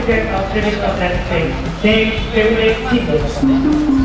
get a constituted of that thing. They, they will make people.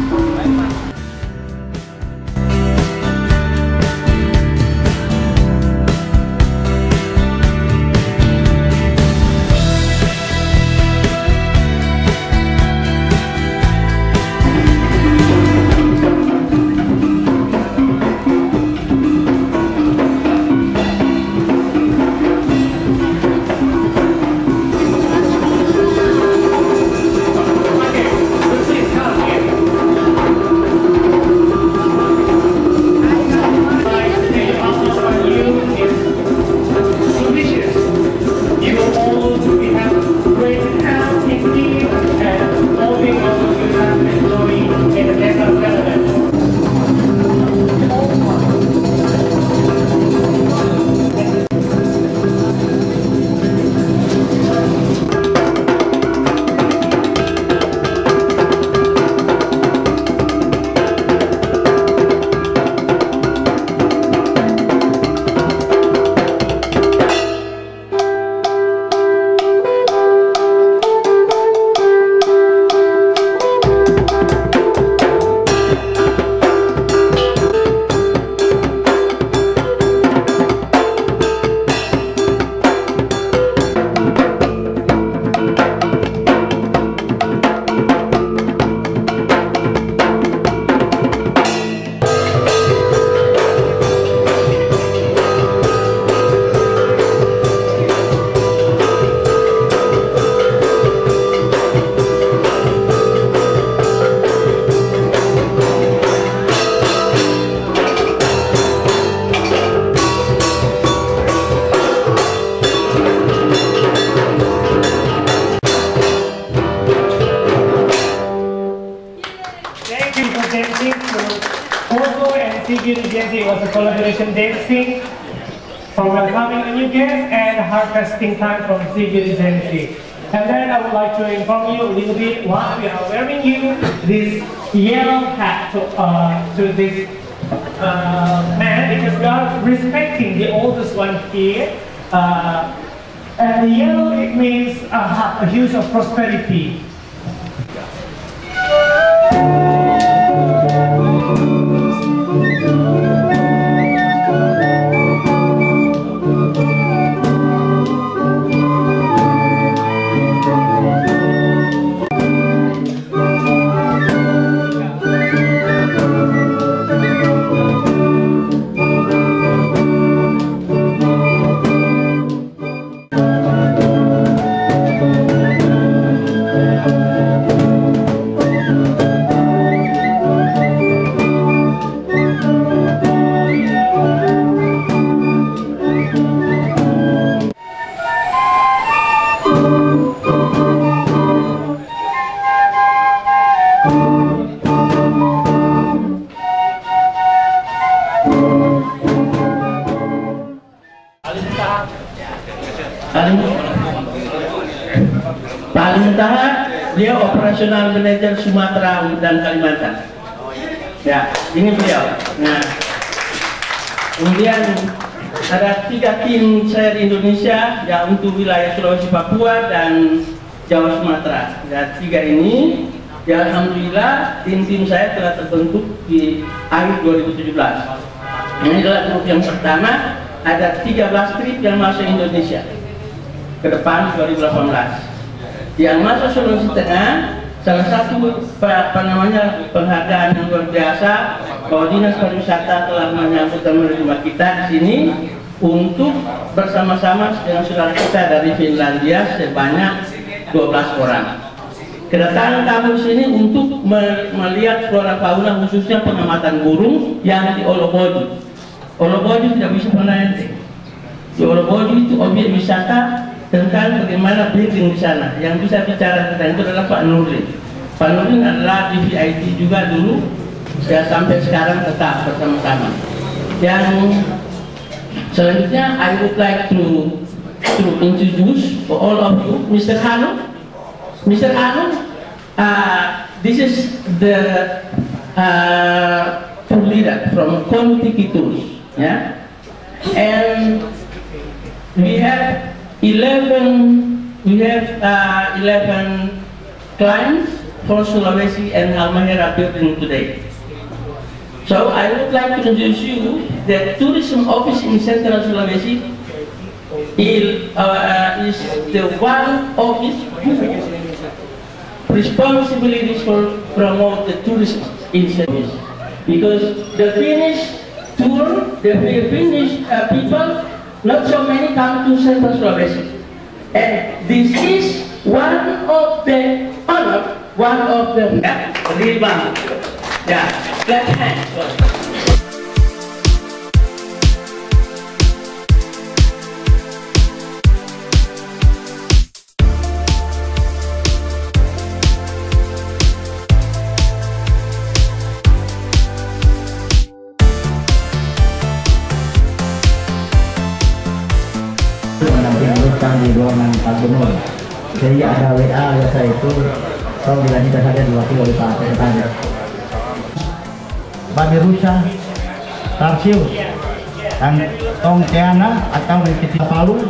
Dancing. So, Pogo and Sigiri Dancing was a collaboration dancing for welcoming a new guest and harvesting time from Sigiri Dancing. And then I would like to inform you a little bit why we are wearing you this yellow hat to, uh, to this uh, man because we are respecting the oldest one here. Uh, and the yellow it means a, a hues of prosperity. paling paling dia operasional manajer Sumatera dan Kalimantan. Ya ini beliau. Nah kemudian ada tiga tim saya di Indonesia ya untuk wilayah Sulawesi Papua dan Jawa Sumatera. Ya tiga ini ya Alhamdulillah tim-tim saya telah terbentuk di akhir 2017 ini adalah grup yang pertama ada 13 trip yang masuk Indonesia ke depan 2018 yang masuk Sulawesi Tengah salah satu apa, namanya penghargaan yang luar biasa bahwa dinas pariwisata telah menyambut dan menerima kita di sini untuk bersama-sama dengan saudara kita dari Finlandia sebanyak 12 orang. Kedatangan kami di sini untuk melihat flora fauna khususnya pengamatan burung yang di Oloboju. Oloboju tidak bisa pernah di Oloboju itu objek wisata tentang bagaimana building di sana. Yang bisa bicara tentang itu adalah Pak Nurdin. Pak Nurdin adalah di VIT juga dulu, ya sampai sekarang tetap bersama-sama. Yang selanjutnya, I would like to to introduce for all of you, Mr. Hanu. Mr. Hanu, uh, this is the uh, leader from Community Kitus, yeah, and we have 11, we have uh, 11 clients for Sulawesi and Halmahera building today. So I would like to introduce you the tourism office in Central Sulawesi is, uh, is the one office who responsibilities for promote the tourism in Sulawesi. Because the Finnish tour, the Finnish uh, people not so many come to Central Sulawesi. And this is one of the honor, one of the yeah, ribbon. Yeah, clap hands. di Jadi ada WA biasa itu, kalau dilanjutkan saja diwakili oleh Pak Sekretariat. Babi rusa, tarsius, dan tongkeana atau titik palu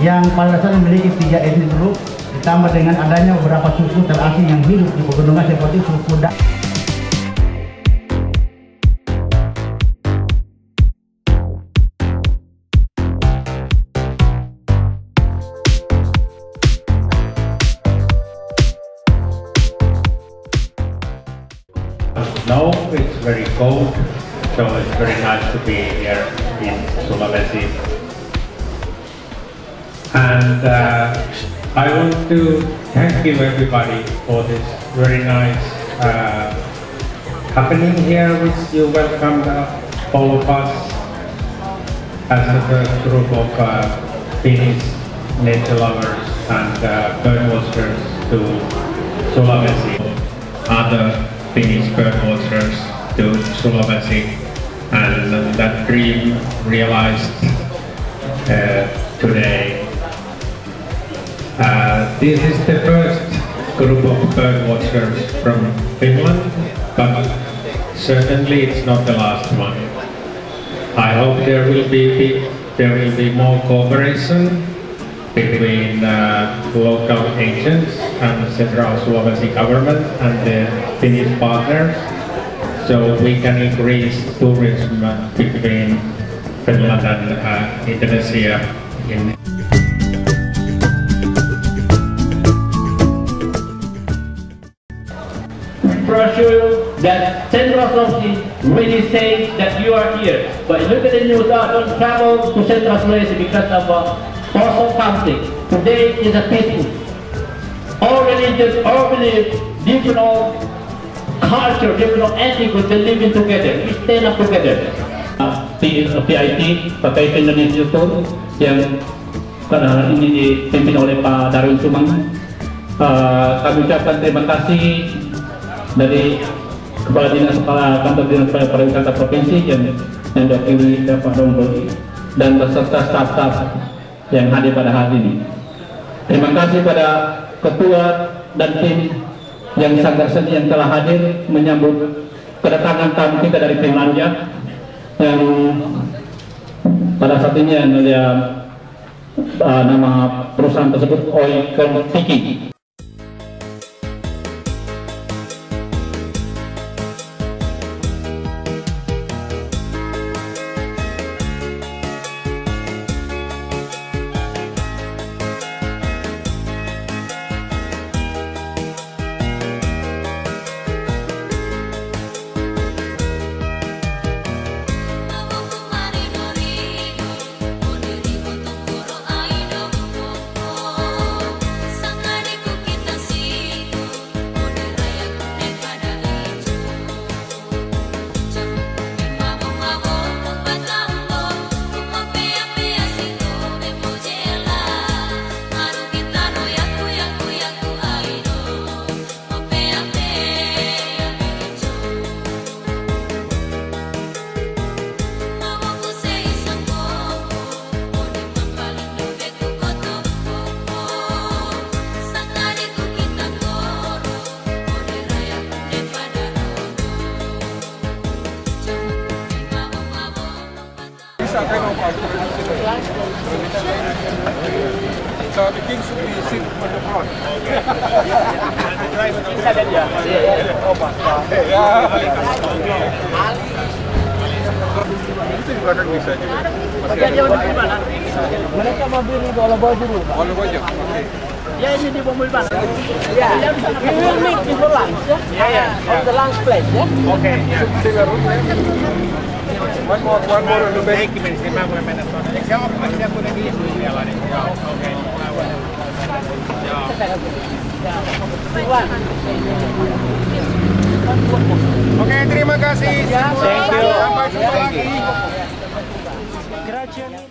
yang pada dasarnya memiliki tiga etnis dulu ditambah dengan adanya beberapa suku terasing yang hidup di pegunungan seperti suku Dak. So it's very nice to be here in Sulawesi. And uh, I want to thank you everybody for this very nice uh, happening here, which you welcomed uh, all of us as a group of uh, Finnish nature lovers and uh, bird watchers to Sulawesi. Other Finnish bird watchers to Sulawesi and that dream realized uh, today. Uh, this is the first group of bird watchers from Finland, but certainly it's not the last one. I hope there will be there will be more cooperation between uh, local agents and Central Sulawesi government and the Finnish partners so we can increase tourism between Finland and uh, Indonesia in brochure that Central Sulawesi really says that you are here. But look at the news, don't travel to Central Sulawesi because of uh, also conflict. Today is a peaceful. All religions, all beliefs, different culture, different ethnic, they living together. We stand up together. PIT, Partai Indonesia Tour, yang pada ini dipimpin oleh Pak Darwin Sumang. Uh, kami ucapkan terima kasih dari Kepala Dinas Kepala Kantor Dinas Pariwisata Provinsi yang yang diwakili Pak Dongkol dan beserta staf-staf yang hadir pada hari ini. Terima kasih pada ketua dan tim yang sangat seni yang telah hadir menyambut kedatangan tamu kita dari Finlandia yang pada saat ini adalah uh, nama perusahaan tersebut Oikon Tiki. So the king should be sit on the front. Ya. Oh. Ya. Mereka mobil di bola bawah dulu. Aja. Oke. Ya ini di mobil mana? Ya. We will meet before lunch. Ya, ya. On the lunch place, ya. Oke. Single One more, one more a little bit. Thank you, Mr. Manuel Minnesota. Siamo come siamo con lì, lui alla rete. Ok, Oke, terima kasih. Thank you. Sampai jumpa lagi. Grazie.